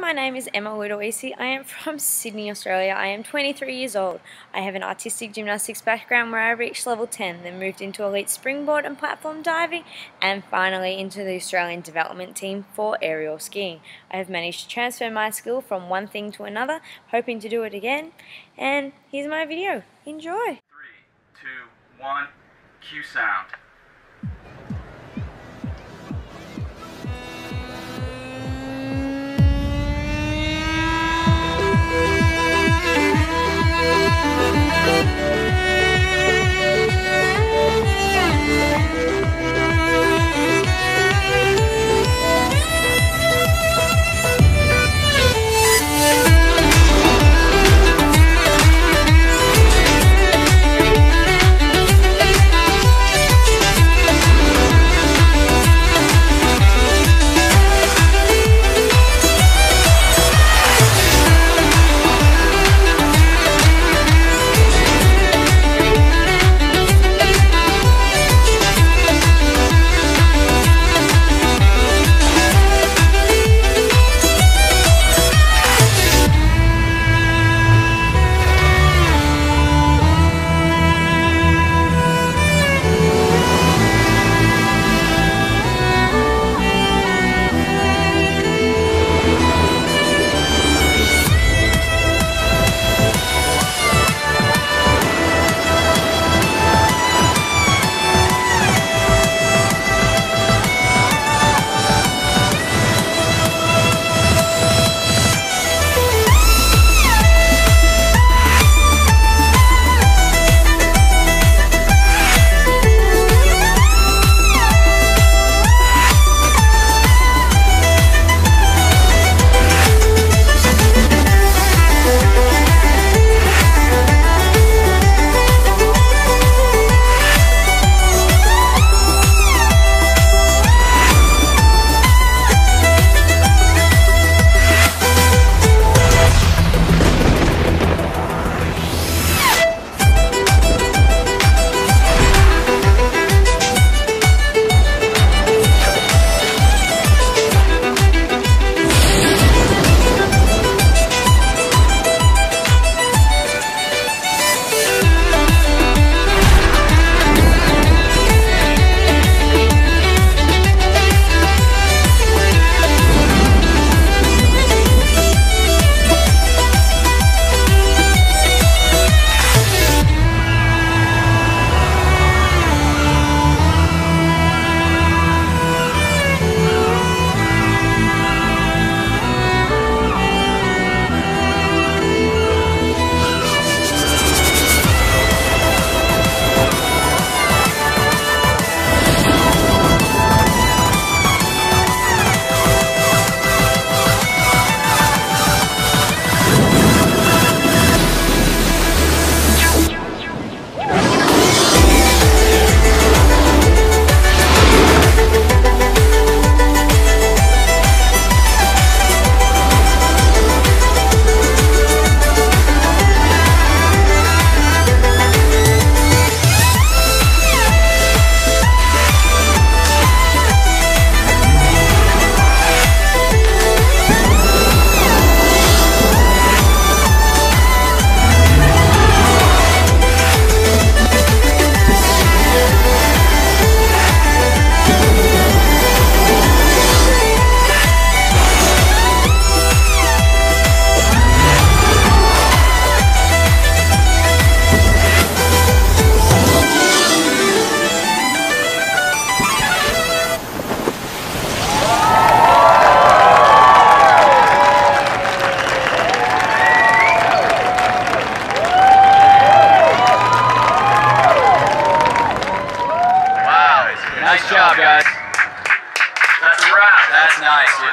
my name is Emma Ludowici. I am from Sydney, Australia. I am 23 years old. I have an artistic gymnastics background where I reached level 10, then moved into elite springboard and platform diving, and finally into the Australian development team for aerial skiing. I have managed to transfer my skill from one thing to another, hoping to do it again. And here's my video. Enjoy! Three, two, one, cue sound.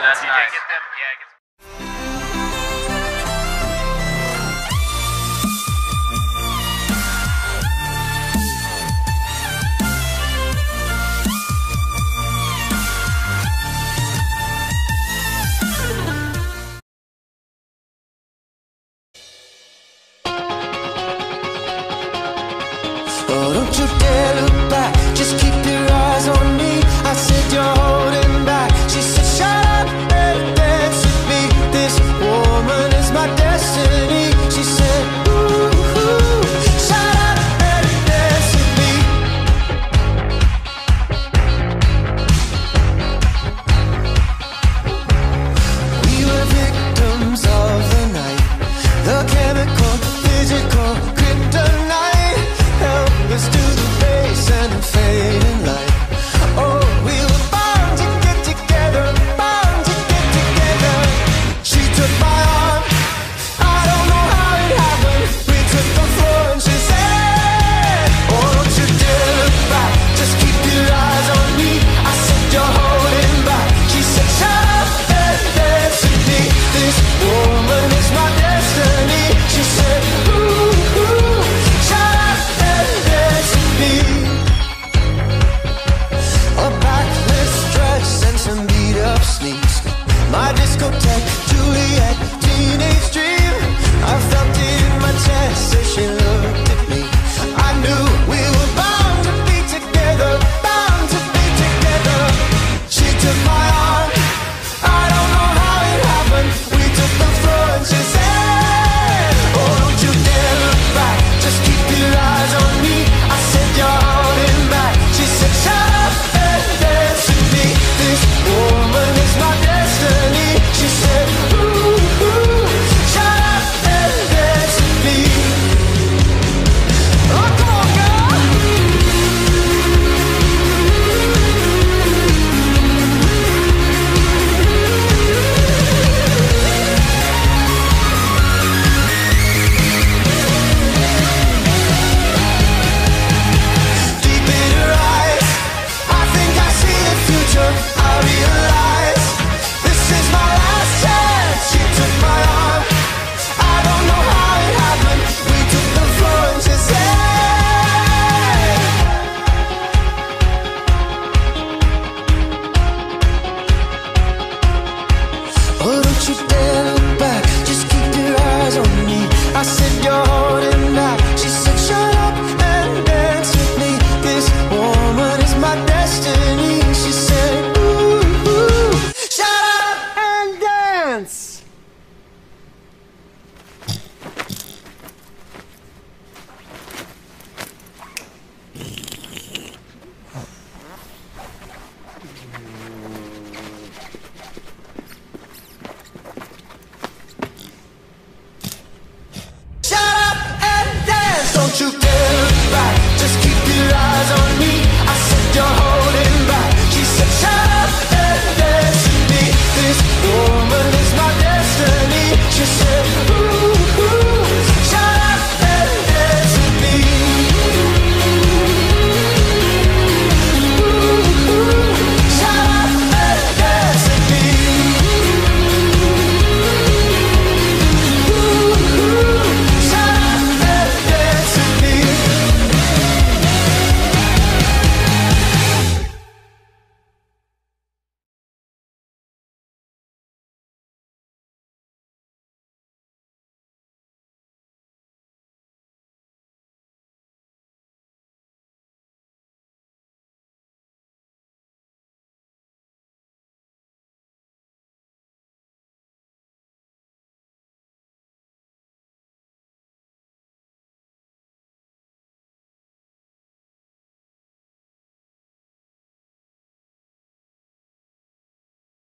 That's nice. Oh,